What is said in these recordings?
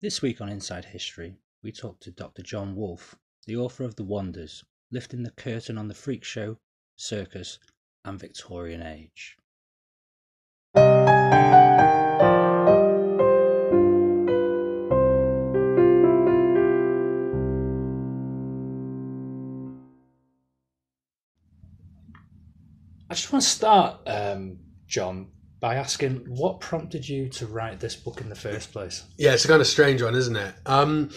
This week on Inside History, we talk to Dr. John Woolf, the author of The Wonders, lifting the curtain on the freak show, circus, and Victorian age. I just want to start, um, John, by asking what prompted you to write this book in the first place? Yeah, it's a kind of strange one, isn't it? Um,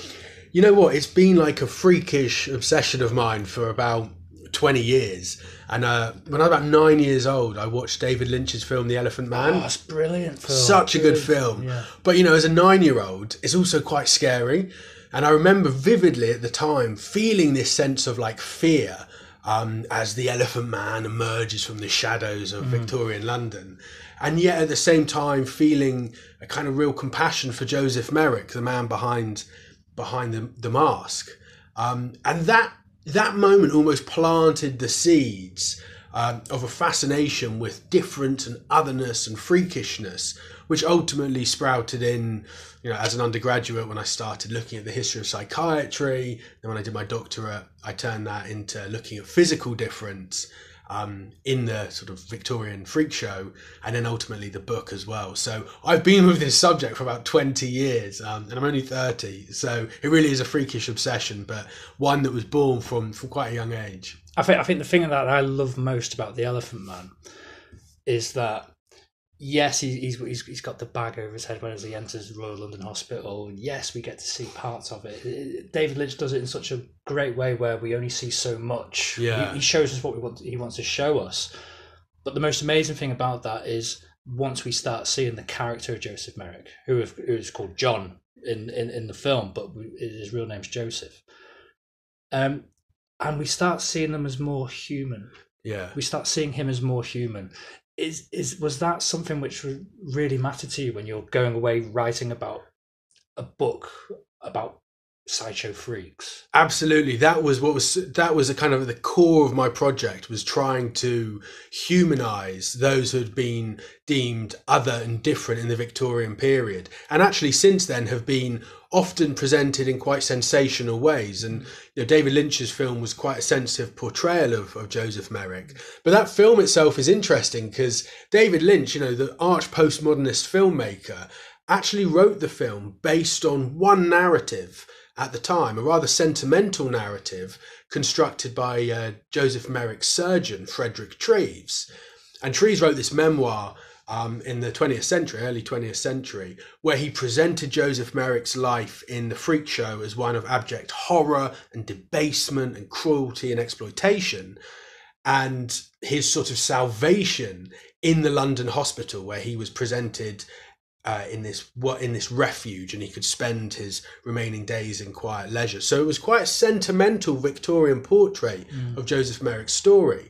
you know what? It's been like a freakish obsession of mine for about 20 years. And uh, when I was about nine years old, I watched David Lynch's film The Elephant Man. Oh, that's brilliant film. Such a good film. Yeah. But you know, as a nine year old, it's also quite scary. And I remember vividly at the time feeling this sense of like fear um, as the Elephant Man emerges from the shadows of Victorian London. And yet at the same time feeling a kind of real compassion for Joseph Merrick, the man behind behind the, the mask. Um, and that that moment almost planted the seeds um, of a fascination with difference and otherness and freakishness, which ultimately sprouted in, you know, as an undergraduate when I started looking at the history of psychiatry. Then when I did my doctorate, I turned that into looking at physical difference um, in the sort of Victorian freak show, and then ultimately the book as well. So I've been with this subject for about 20 years, um, and I'm only 30. So it really is a freakish obsession, but one that was born from, from quite a young age. I think I think the thing that I love most about the Elephant Man is that yes, he, he's, he's he's got the bag over his head when he enters Royal London Hospital. and Yes, we get to see parts of it. David Lynch does it in such a great way where we only see so much. Yeah. he, he shows us what we want. He wants to show us. But the most amazing thing about that is once we start seeing the character of Joseph Merrick, who, who is called John in, in, in the film, but we- his real name's Joseph. Um, and we start seeing them as more human Yeah. we start seeing him as more human. Is is was that something which really mattered to you when you're going away writing about a book about sideshow freaks? Absolutely, that was what was that was a kind of the core of my project was trying to humanize those who had been deemed other and different in the Victorian period, and actually since then have been often presented in quite sensational ways. And you know, David Lynch's film was quite a sensitive portrayal of, of Joseph Merrick. But that film itself is interesting because David Lynch, you know, the arch postmodernist filmmaker, actually wrote the film based on one narrative at the time, a rather sentimental narrative constructed by uh, Joseph Merrick's surgeon, Frederick Treves. And Treves wrote this memoir um, in the 20th century, early 20th century, where he presented Joseph Merrick's life in the freak show as one of abject horror and debasement and cruelty and exploitation, and his sort of salvation in the London hospital, where he was presented uh, in this what in this refuge, and he could spend his remaining days in quiet leisure. So it was quite a sentimental Victorian portrait of Joseph Merrick's story.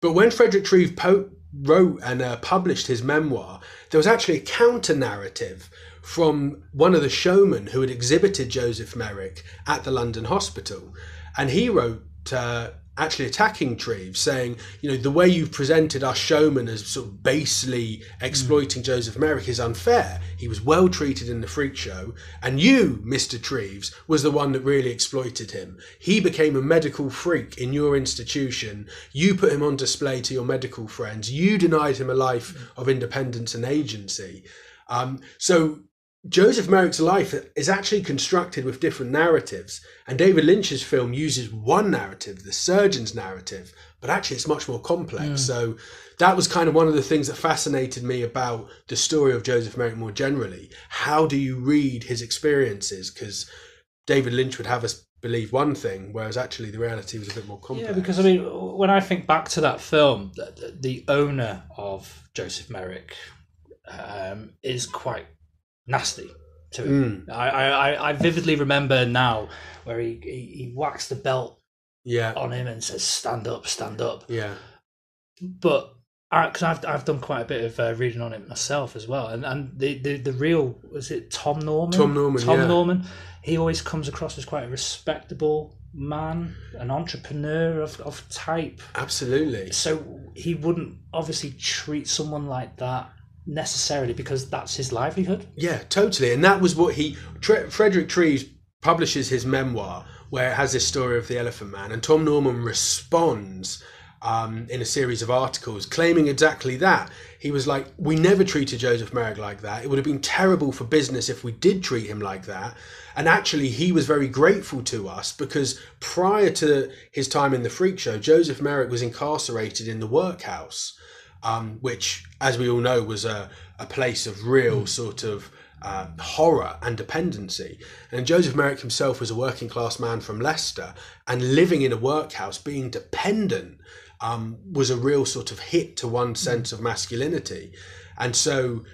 But when Frederick Treve po- wrote and uh, published his memoir, there was actually a counter narrative from one of the showmen who had exhibited Joseph Merrick at the London hospital. And he wrote uh, actually attacking Treve, saying, you know, the way you've presented our showman as sort of basely exploiting Joseph Merrick is unfair. He was well treated in the freak show, and you, Mr. Treves, was the one that really exploited him. He became a medical freak in your institution. You put him on display to your medical friends. You denied him a life of independence and agency. Um, so Joseph Merrick's life is actually constructed with different narratives, and David Lynch's film uses one narrative, the surgeon's narrative, but actually it's much more complex. So that was kind of one of the things that fascinated me about the story of Joseph Merrick more generally. How do you read his experiences? Because David Lynch would have us believe one thing, whereas actually the reality was a bit more complex. Yeah, because I mean, when I think back to that film, the, the owner of Joseph Merrick um, is quite nasty to him. I, I, I vividly remember now where he, he, he whacks the belt yeah, on him and says, "Stand up, stand up." yeah, But because I've I've done quite a bit of uh, reading on it myself as well, and and the the, the real was it Tom Norman? Tom Norman, Tom yeah. Norman. He always comes across as quite a respectable man, an entrepreneur of, of type. absolutely. So he wouldn't obviously treat someone like that necessarily because that's his livelihood. Yeah, totally. And that was what he. Tre- Frederick Treves publishes his memoir where it has this story of the Elephant Man, and Tom Norman responds um, in a series of articles claiming exactly that. He was like, We never treated Joseph Merrick like that. It would have been terrible for business if we did treat him like that. And actually, he was very grateful to us because prior to his time in the Freak Show, Joseph Merrick was incarcerated in the workhouse, um, which, as we all know, was a, a place of real sort of uh, horror and dependency. And Joseph Merrick himself was a working class man from Leicester, and living in a workhouse, being dependent, um, was a real sort of hit to one sense of masculinity. And so,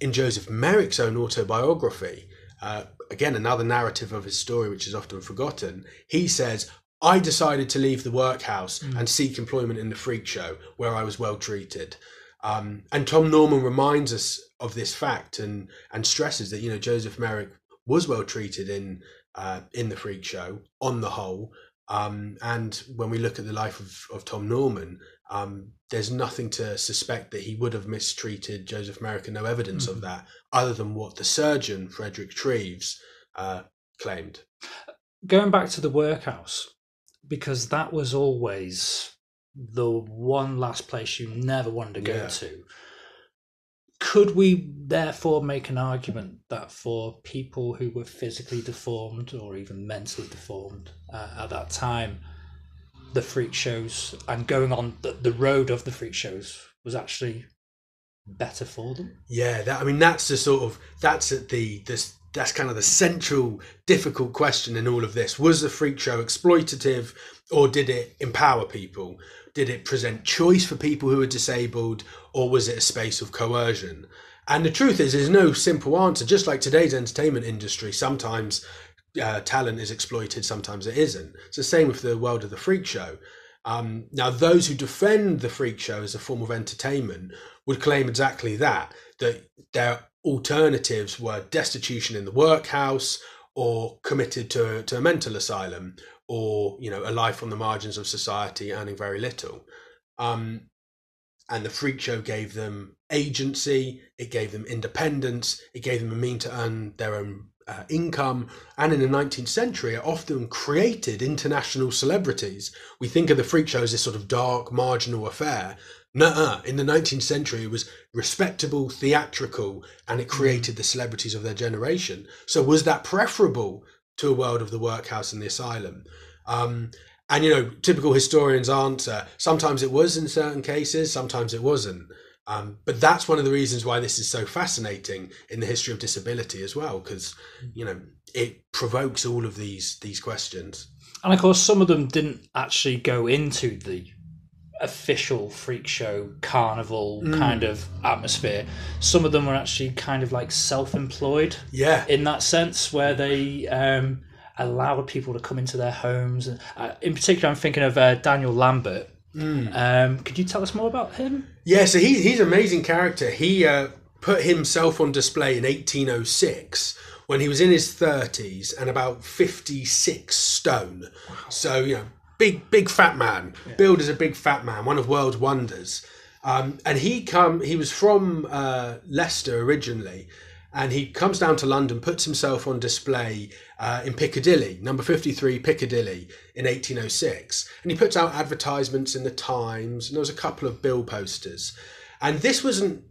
in Joseph Merrick's own autobiography, uh, again, another narrative of his story which is often forgotten, he says, I decided to leave the workhouse mm. and seek employment in the freak show where I was well treated. Um, and Tom Norman reminds us of this fact and and stresses that you know Joseph Merrick was well treated in uh, in the freak show on the whole. Um, and when we look at the life of, of Tom Norman, um, there's nothing to suspect that he would have mistreated Joseph Merrick, and no evidence mm-hmm. of that, other than what the surgeon Frederick Treves uh, claimed. Going back to the workhouse, because that was always the one last place you never wanted to go yeah. to. Could we therefore make an argument that for people who were physically deformed or even mentally deformed uh, at that time, the freak shows and going on the, the road of the freak shows was actually better for them? Yeah, that, I mean that's the sort of that's at the this that's kind of the central difficult question in all of this. Was the freak show exploitative or did it empower people? Did it present choice for people who are disabled, or was it a space of coercion? And the truth is, there's no simple answer. Just like today's entertainment industry, sometimes uh, talent is exploited, sometimes it isn't. It's the same with the world of the freak show. Um, now, those who defend the freak show as a form of entertainment would claim exactly that that their alternatives were destitution in the workhouse or committed to, to a mental asylum or you know a life on the margins of society earning very little. Um, and the freak show gave them agency it gave them independence it gave them a mean to earn their own uh, income. And in the 19th century it often created international celebrities. We think of the freak show as this sort of dark marginal affair Nuh-uh. In the 19th century, it was respectable, theatrical, and it created the celebrities of their generation. So, was that preferable to a world of the workhouse and the asylum? Um, and you know, typical historians answer. Sometimes it was in certain cases, sometimes it wasn't. Um, but that's one of the reasons why this is so fascinating in the history of disability as well, because you know it provokes all of these these questions. And of course, some of them didn't actually go into the official freak show carnival mm. kind of atmosphere. Some of them were actually kind of like self-employed. Yeah. In that sense, where they um, allowed people to come into their homes. And uh, in particular, I'm thinking of uh, Daniel Lambert. Mm. Um, could you tell us more about him? Yeah, so he, he's an amazing character. He uh, put himself on display in 1806 when he was in his 30s and about 56 stone. Wow. So, you know, big, big fat man. Yeah. Billed as a big fat man, one of world wonders. Um, and he come he was from uh, Leicester originally, and he comes down to London, puts himself on display uh, in Piccadilly, number 53 Piccadilly in 1806. And he puts out advertisements in the Times, and there was a couple of bill posters. And this wasn't,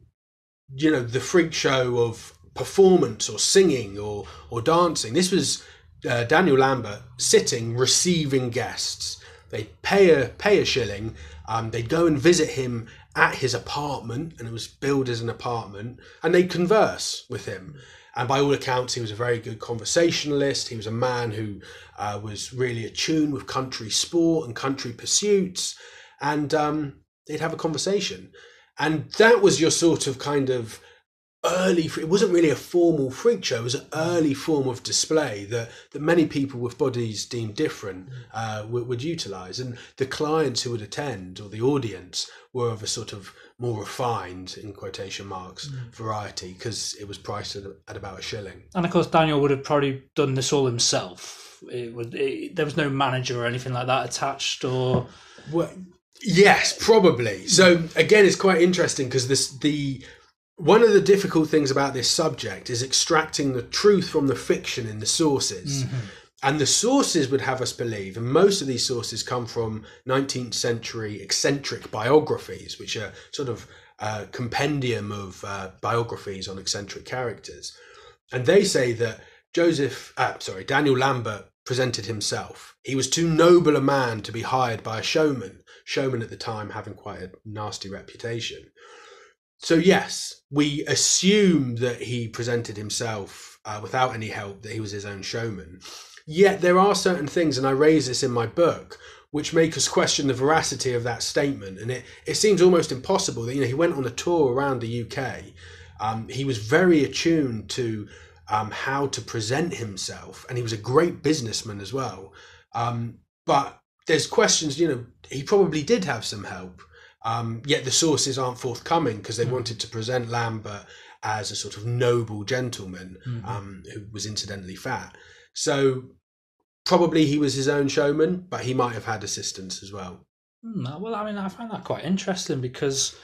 you know, the freak show of performance or singing or, or dancing. This was uh, Daniel Lambert sitting, receiving guests. They'd pay a, pay a shilling, um, they'd go and visit him at his apartment, and it was billed as an apartment, and they'd converse with him. And by all accounts, he was a very good conversationalist. He was a man who uh, was really attuned with country sport and country pursuits. And um, they'd have a conversation. And that was your sort of kind of early it wasn't really a formal freak show it was an early form of display that, that many people with bodies deemed different uh, would, would utilize. And the clients who would attend or the audience were of a sort of more refined in quotation marks mm. variety because it was priced at, at, about a shilling. And of course daniel would have probably done this all himself. It would it, there was no manager or anything like that attached or? Well, yes probably. So again it's quite interesting because this the one of the difficult things about this subject is extracting the truth from the fiction in the sources. And the sources would have us believe, and most of these sources come from 19th century eccentric biographies, which are sort of a compendium of uh, biographies on eccentric characters. And they say that Joseph, uh, sorry, Daniel Lambert presented himself. He was too noble a man to be hired by a showman, showman at the time having quite a nasty reputation. So, yes, we assume that he presented himself uh, without any help, that he was his own showman. Yet there are certain things, and I raise this in my book, which make us question the veracity of that statement. And it, it seems almost impossible that, you know, he went on a tour around the UK. Um, he was very attuned to um, how to present himself, and he was a great businessman as well. Um, but there's questions, you know, he probably did have some help, um, yet the sources aren't forthcoming because they wanted to present Lambert as a sort of noble gentleman um, who was incidentally fat. So probably he was his own showman, but he might have had assistance as well. Hmm, well, I mean, I find that quite interesting because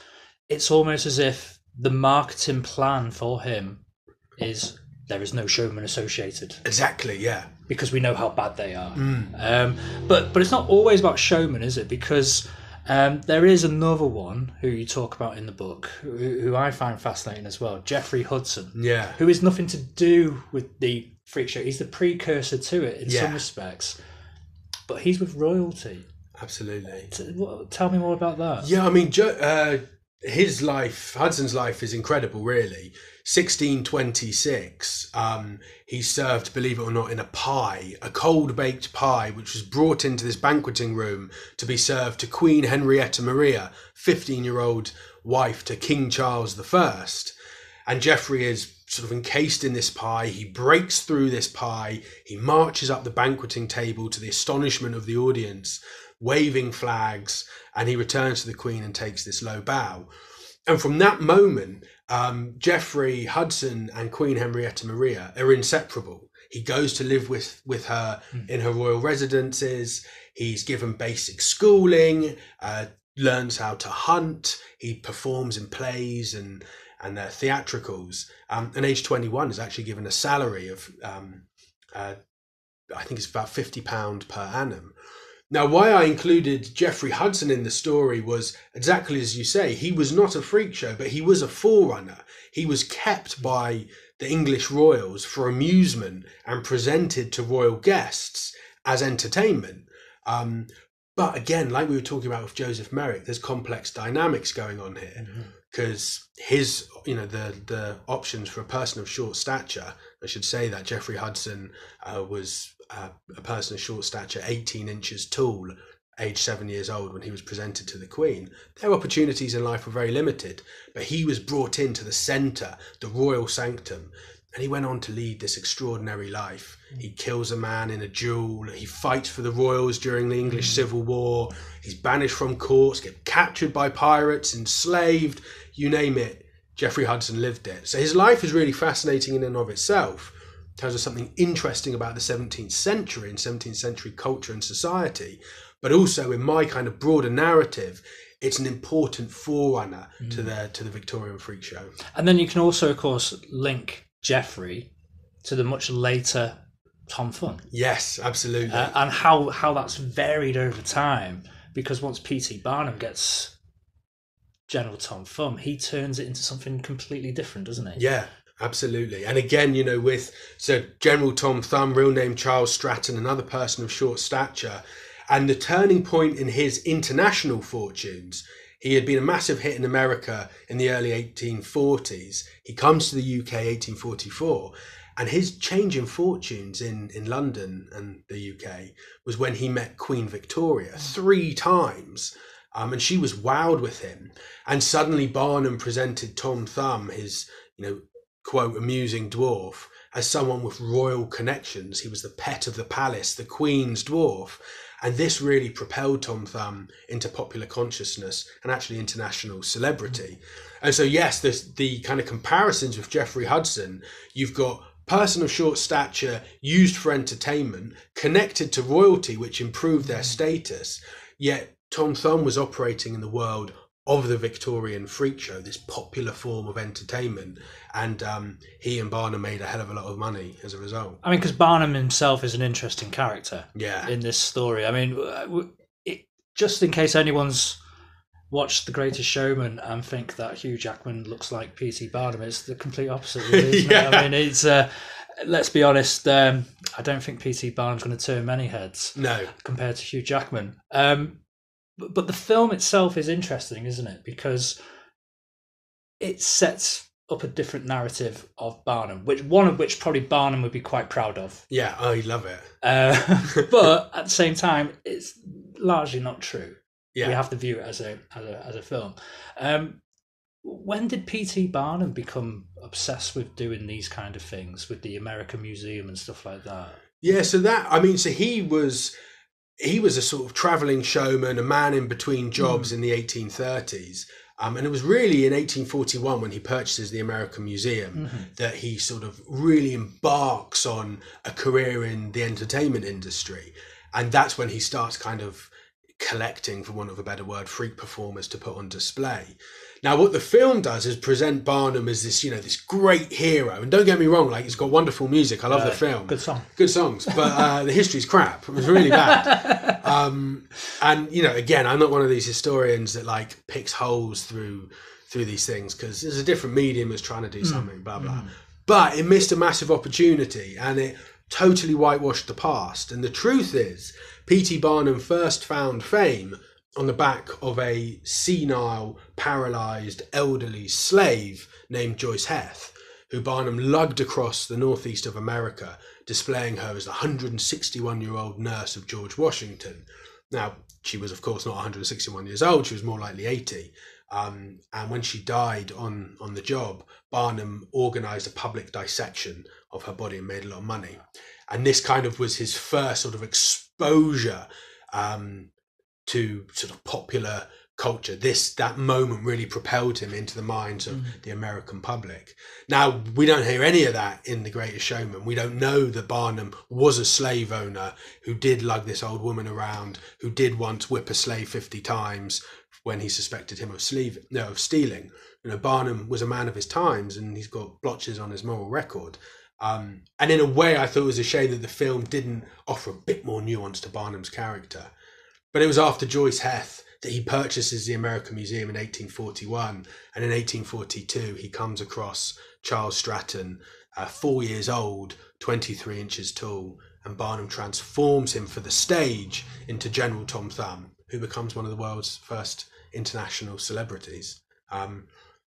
it's almost as if the marketing plan for him is there is no showman associated Exactly, yeah. because we know how bad they are. Um, but but it's not always about showman, is it? Because um, there is another one who you talk about in the book, who, who I find fascinating as well, Jeffrey Hudson, Yeah. who is nothing to do with the freak show. He's the precursor to it in Yeah. some respects, but he's with royalty. Absolutely. T- what- Tell me more about that. Yeah, I mean, jo- uh, his life, Hudson's life, is incredible. Really, sixteen twenty six. Um, he served, believe it or not, in a pie, a cold baked pie, which was brought into this banqueting room to be served to Queen Henrietta Maria, fifteen year old wife to King Charles the First. And Geoffrey is sort of encased in this pie. He breaks through this pie. He marches up the banqueting table to the astonishment of the audience, waving flags, and he returns to the Queen and takes this low bow. And from that moment, um, Geoffrey Hudson and Queen Henrietta Maria are inseparable. He goes to live with, with her in her royal residences. He's given basic schooling, uh, learns how to hunt. He performs in plays and and uh, theatricals. Um, and age 21 is actually given a salary of, um, uh, I think it's about £50 per annum. Now, why I included Jeffrey Hudson in the story was exactly as you say. He was not a freak show, but he was a forerunner. He was kept by the English royals for amusement and presented to royal guests as entertainment. Um, but again, like we were talking about with Joseph Merrick, there's complex dynamics going on here because his, you know, the the options for a person of short stature. I should say that Jeffrey Hudson uh, was uh, a person of short stature, 18 inches tall, age seven years old when he was presented to the Queen. Their opportunities in life were very limited, but he was brought into the centre, the royal sanctum, and he went on to lead this extraordinary life. Mm. He kills a man in a duel. He fights for the royals during the English mm. Civil War. He's banished from courts, get captured by pirates, enslaved, you name it. Jeffrey Hudson lived it. So his life is really fascinating in and of itself. It Tells us something interesting about the 17th century and 17th century culture and society. But also in my kind of broader narrative, it's an important forerunner to mm. the to the Victorian freak show. And then you can also, of course, link Jeffrey to the much later Tom Thumb Yes, absolutely. uh, and how how that's varied over time. Because once P.T. Barnum gets General Tom Thumb, he turns it into something completely different, doesn't he? Yeah, absolutely. And again, you know, with so General Tom Thumb, real name Charles Stratton, another person of short stature, and the turning point in his international fortunes. He had been a massive hit in America in the early 1840s. He comes to the UK 1844, and his change in fortunes in, in London and the UK was when he met Queen Victoria three times. Um, and she was wowed with him. And suddenly Barnum presented Tom Thumb, his, you know, quote, amusing dwarf, as someone with royal connections. He was the pet of the palace, the Queen's dwarf. And this really propelled Tom Thumb into popular consciousness and actually international celebrity. Mm. And so, yes, there's the kind of comparisons with Jeffrey Hudson. You've got person of short stature used for entertainment, connected to royalty, which improved their mm. status. Yet Tom Thumb was operating in the world of the Victorian freak show, this popular form of entertainment, and um, he and Barnum made a hell of a lot of money as a result. I mean, because Barnum himself is an interesting character Yeah, in this story. I mean, it, just in case anyone's watched The Greatest Showman and think that Hugh Jackman looks like P.T. Barnum, it's the complete opposite. Really, isn't it? Yeah. I mean, it's. Uh, let's be honest. Um, I don't think P.T. Barnum's going to turn many heads no, compared to Hugh Jackman. Um, but, but the film itself is interesting, isn't it? Because it sets up a different narrative of Barnum, which one of which probably Barnum would be quite proud of. yeah, I love it. Uh, but at the same time, it's largely not true. Yeah, We have to view it as a as a as a film. Um, when did P.T. Barnum become obsessed with doing these kind of things with the American Museum and stuff like that? Yeah, so that I mean, so he was he was a sort of traveling showman, a man in between jobs in the 1830s. Um, and it was really in 1841 when he purchases the American Museum that he sort of really embarks on a career in the entertainment industry. And that's when he starts kind of collecting, for want of a better word, freak performers to put on display. Now, what the film does is present Barnum as this, you know, this great hero. And don't get me wrong, like it's got wonderful music. I love the Uh, film Good song. good songs, but uh, the history's crap. It was really bad. Um, and you know, again, I'm not one of these historians that like picks holes through through these things because there's a different medium that's trying to do something. Blah blah. But it missed a massive opportunity, and it totally whitewashed the past. And the truth is, P.T. Barnum first found fame on the back of a senile, paralysed, elderly slave named Joyce Heth, who Barnum lugged across the northeast of America, displaying her as the 161 year old nurse of George Washington. Now, she was, of course, not 161 years old, she was more likely 80. Um, and when she died on, on the job, Barnum organised a public dissection of her body and made a lot of money. And this kind of was his first sort of exposure um, to sort of popular culture. This that moment really propelled him into the minds of the American public. Now we don't hear any of that in The Greatest Showman. We don't know that Barnum was a slave owner who did lug this old woman around, who did once whip a slave fifty times when he suspected him of sleeve no of stealing. You know, Barnum was a man of his times, and he's got blotches on his moral record. Um, and in a way, I thought it was a shame that the film didn't offer a bit more nuance to Barnum's character. But it was after Joyce Heth that he purchases the American Museum in 1841, and in 1842 he comes across Charles Stratton, uh, four years old, 23 inches tall, and Barnum transforms him for the stage into General Tom Thumb, who becomes one of the world's first international celebrities. Um,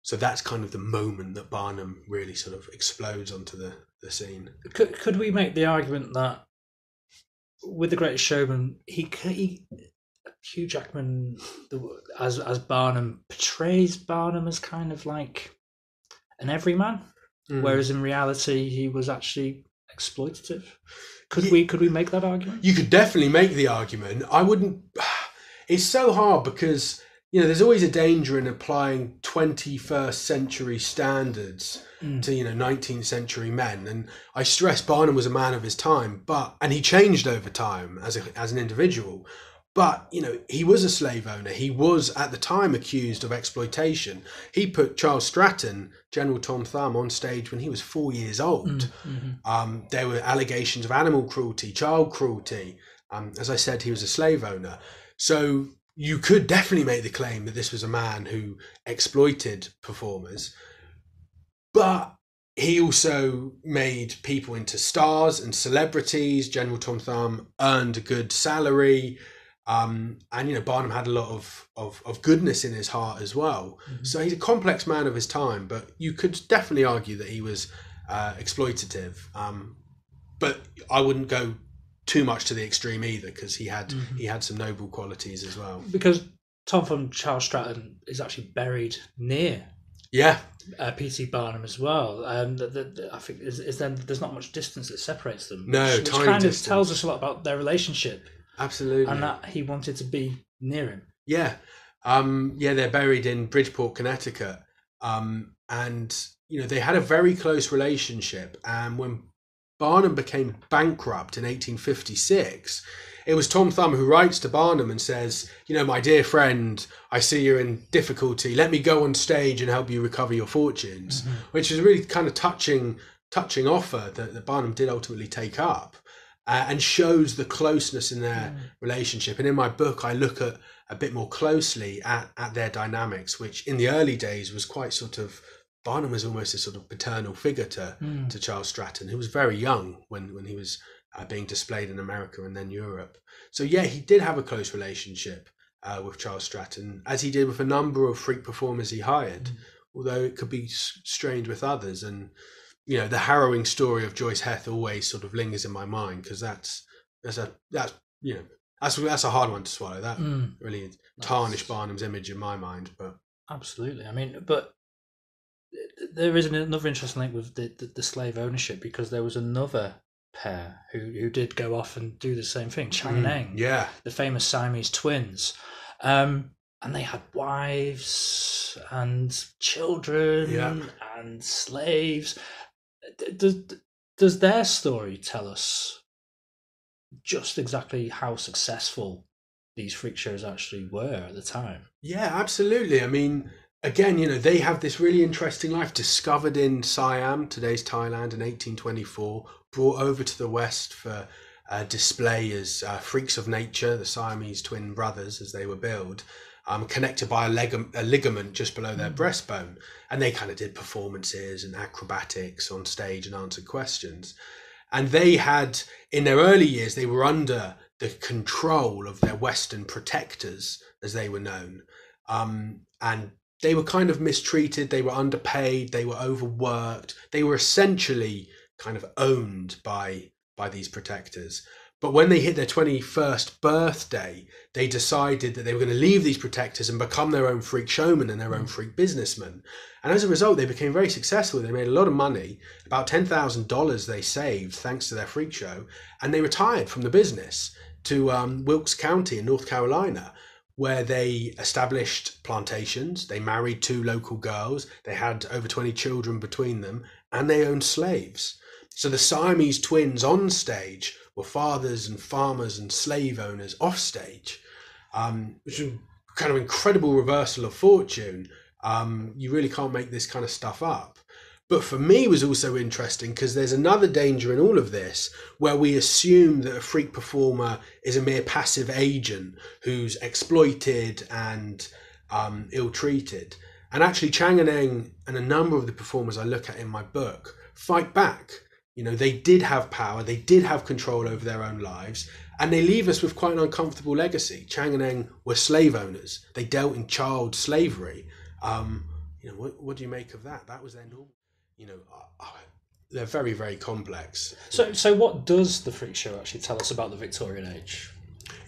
so that's kind of the moment that Barnum really sort of explodes onto the, the scene. Could could we make the argument that with the Greatest Showman, he, he Hugh Jackman the, as as Barnum portrays Barnum as kind of like an everyman, Mm. whereas in reality he was actually exploitative. Could Ye- we could we make that argument? You could definitely make the argument. I wouldn't. It's so hard because you know there's always a danger in applying 21st century standards Mm. to you know 19th century men. And I stress Barnum was a man of his time, but and he changed over time as a, as an individual. But you know he was a slave owner. He was at the time accused of exploitation. He put Charles Stratton, General Tom Thumb, on stage when he was four years old. Mhm. Um, there were allegations of animal cruelty, child cruelty. Um, as I said, he was a slave owner. So you could definitely make the claim that this was a man who exploited performers. But he also made people into stars and celebrities. General Tom Thumb earned a good salary. Um, and, you know, Barnum had a lot of, of, of goodness in his heart as well. Mhm. So he's a complex man of his time, but you could definitely argue that he was uh, exploitative. Um, but I wouldn't go too much to the extreme either because he had Mhm. he had some noble qualities as well. Because Tom from Charles Stratton is actually buried near Yeah, uh, P.T. Barnum as well. Um, the, the, the- I think is, is then there's not much distance that separates them. No, which, which kind distance. of tells us a lot about their relationship absolutely. and that he wanted to be near him. Yeah, um, yeah, they're buried in Bridgeport, Connecticut, um, and you know they had a very close relationship. And when Barnum became bankrupt in 1856, it was Tom Thumb who writes to Barnum and says, you know, my dear friend, I see you're in difficulty. Let me go on stage and help you recover your fortunes, mm-hmm. which is a really kind of touching, touching offer that, that Barnum did ultimately take up. Uh, and shows the closeness in their mm. relationship. And in my book, I look at a bit more closely at, at their dynamics, which in the early days was quite sort of Barnum was almost a sort of paternal figure to mm. to Charles Stratton, who was very young when when he was uh, being displayed in America and then Europe. So yeah, he did have a close relationship uh, with Charles Stratton, as he did with a number of freak performers he hired. Mm. Although it could be strained with others, and you know the harrowing story of Joyce Heth always sort of lingers in my mind because that's that's a that's you know that's that's a hard one to swallow. That mm. really tarnished Barnum's image in my mind. But absolutely, I mean, but there is another interesting link with the, the, the, slave ownership because there was another pair who, who did go off and do the same thing, Chang and mm, Eng, yeah, the famous Siamese twins, um, and they had wives and children yeah. and slaves. Does does their story tell us just exactly how successful these freak shows actually were at the time? Yeah, absolutely. I mean, again, you know, they have this really interesting life discovered in Siam, today's Thailand, in 1824, brought over to the West for uh, display as uh, freaks of nature, the Siamese twin brothers as they were billed, um, connected by a, leg- a, ligament just below their mm. breastbone. And they kind of did performances and acrobatics on stage and answered questions. And they had, in their early years, they were under the control of their Western protectors, as they were known. Um, and they were kind of mistreated, they were underpaid, they were overworked, they were essentially kind of owned by by these protectors. But when they hit their 21st birthday, they decided that they were going to leave these protectors and become their own freak showmen and their own freak businessmen. And as a result, they became very successful. They made a lot of money, about $10,000 they saved thanks to their freak show. And they retired from the business to um, Wilkes County in North Carolina where they established plantations, they married two local girls, they had over 20 children between them, and they owned slaves. So the Siamese twins on stage were fathers and farmers and slave owners off stage, um, which was kind of incredible reversal of fortune. Um, you really can't make this kind of stuff up. But for me was also interesting because there's another danger in all of this where we assume that a freak performer is a mere passive agent who's exploited and um, ill-treated. And actually Chang and Eng and a number of the performers I look at in my book fight back. You know, they did have power, they did have control over their own lives, and they leave us with quite an uncomfortable legacy. Chang and Eng were slave owners. They dealt in child slavery. Um, you know, what, what do you make of that? That was their normal you know, they're very, very complex. So, so what does the freak show actually tell us about the Victorian age?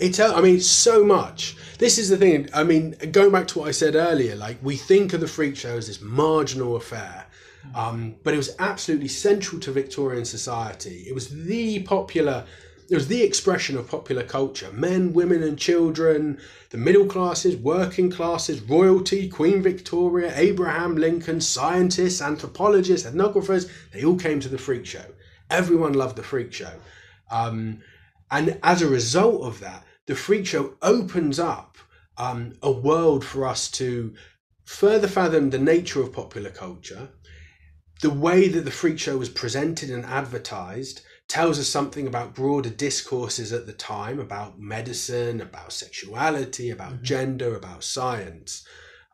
It tell, I mean, so much. This is the thing. I mean, going back to what I said earlier, like we think of the freak show as this marginal affair, um, but it was absolutely central to Victorian society. It was the popular it was the expression of popular culture. Men, women, and children, the middle classes, working classes, royalty, Queen Victoria, Abraham Lincoln, scientists, anthropologists, ethnographers, they all came to the freak show. Everyone loved the freak show. Um, and as a result of that, the freak show opens up um, a world for us to further fathom the nature of popular culture, the way that the freak show was presented and advertised, tells us something about broader discourses at the time about medicine, about sexuality, about mm-hmm. gender, about science.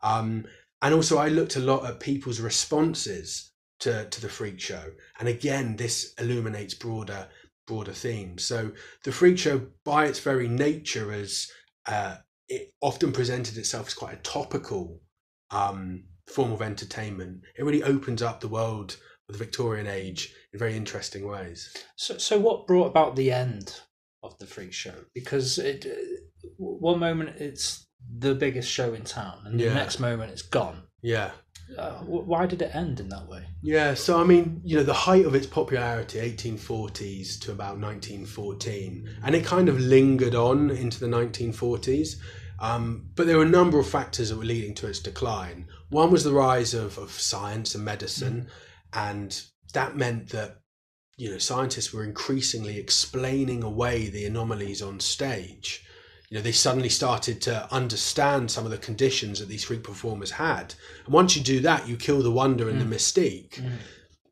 Um, and also, I looked a lot at people's responses to, to the freak show. And again, this illuminates broader broader themes. So the freak show, by its very nature, as uh, it often presented itself as quite a topical um, form of entertainment. It really opens up the world of the Victorian age in very interesting ways. So, so what brought about the end of the freak show? Because it, uh, one moment it's the biggest show in town, and yeah. the next moment it's gone. Yeah. Uh, why did it end in that way? Yeah, so I mean, you know, the height of its popularity, 1840s to about 1914, and it kind of lingered on into the 1940s. Um, but there were a number of factors that were leading to its decline. One was the rise of, of science and medicine, mm. and that meant that you know scientists were increasingly explaining away the anomalies on stage you know they suddenly started to understand some of the conditions that these freak performers had and once you do that you kill the wonder and Mm. the mystique Mm.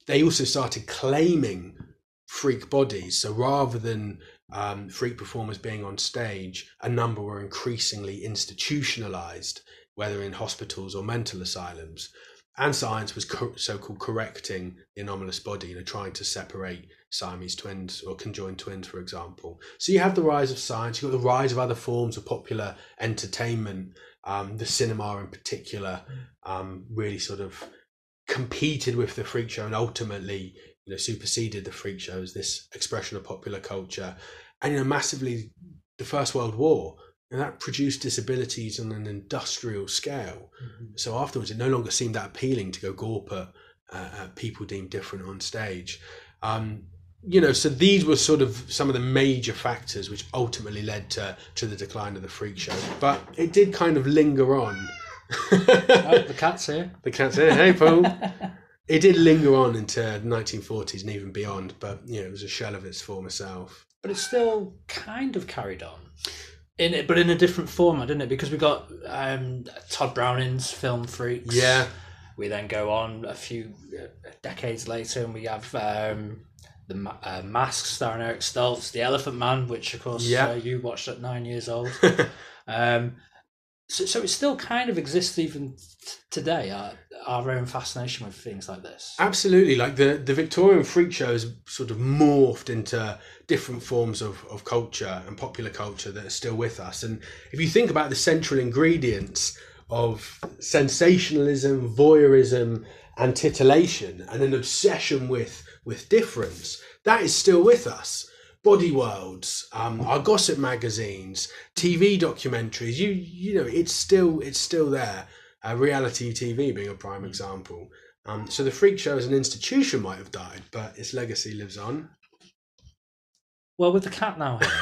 they also started claiming freak bodies so rather than um, freak performers being on stage a number were increasingly institutionalized whether in hospitals or mental asylums and science was co- so-called correcting the anomalous body, you know, trying to separate Siamese twins or conjoined twins, for example. So you have the rise of science, you've got the rise of other forms of popular entertainment, um, the cinema in particular, um, really sort of competed with the freak show and ultimately, you know, superseded the freak shows, this expression of popular culture. And you know, massively, the First World War. And that produced disabilities on an industrial scale. So afterwards, it no longer seemed that appealing to go gawp at, uh, at people deemed different on stage. Um, you know, so these were sort of some of the major factors which ultimately led to to the decline of the freak show. But it did kind of linger on. Oh, the cat's here. the cat's here. Hey, Paul. It did linger on into the 1940s and even beyond, but you know, it was a shell of its former self. but it's still kind of carried on in it, but in a different format, didn't it? Because we got um, Todd Browning's film Freaks. Yeah, We then go on a few uh, decades later, and we have um, the Ma- uh, Mask starring Eric Stoltz, The Elephant Man, which of course Yeah. uh, you watched at nine years old. um, so, so it still kind of exists even today. Our, our own fascination with things like this. Absolutely, like the the Victorian freak show has sort of morphed into different forms of, of culture and popular culture that are still with us. And if you think about the central ingredients of sensationalism, voyeurism, and titillation, and an obsession with with difference, that is still with us. Body worlds, um, our gossip magazines, TV documentaries, you you know, it's still it's still there. Uh, reality TV being a prime example. Um, so the freak show as an institution might have died, but its legacy lives on. Well, with the cat now,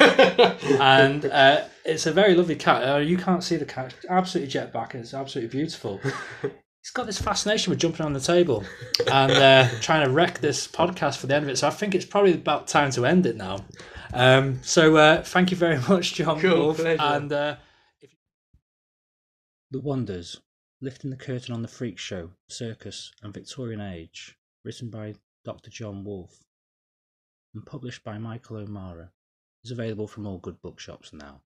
and uh, it's a very lovely cat. Uh, you can't see the cat; It's absolutely jet back, and it's absolutely beautiful. He's got this fascination with jumping on the table and uh, trying to wreck this podcast for the end of it. So I think it's probably about time to end it now. Um, so uh, thank you very much, John Cool, Woolf, pleasure. and uh, if... the wonders lifting the curtain on the freak show, circus, and Victorian age, written by Dr. John Woolf and published by Michael O'Mara, is available from all good bookshops now.